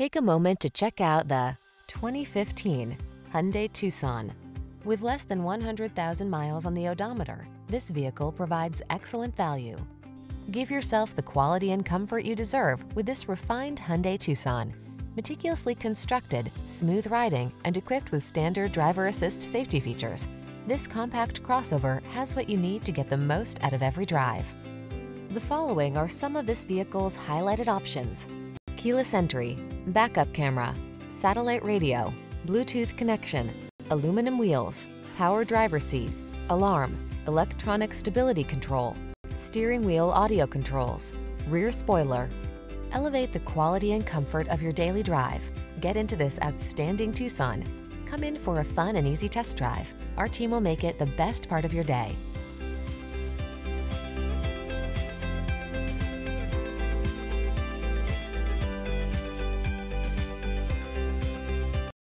Take a moment to check out the 2015 Hyundai Tucson. With less than 100,000 miles on the odometer, this vehicle provides excellent value. Give yourself the quality and comfort you deserve with this refined Hyundai Tucson. Meticulously constructed, smooth riding, and equipped with standard driver assist safety features, this compact crossover has what you need to get the most out of every drive. The following are some of this vehicle's highlighted options. Keyless entry, backup camera, satellite radio, Bluetooth connection, aluminum wheels, power driver seat, alarm, electronic stability control, steering wheel audio controls, rear spoiler. Elevate the quality and comfort of your daily drive. Get into this outstanding Tucson. Come in for a fun and easy test drive. Our team will make it the best part of your day.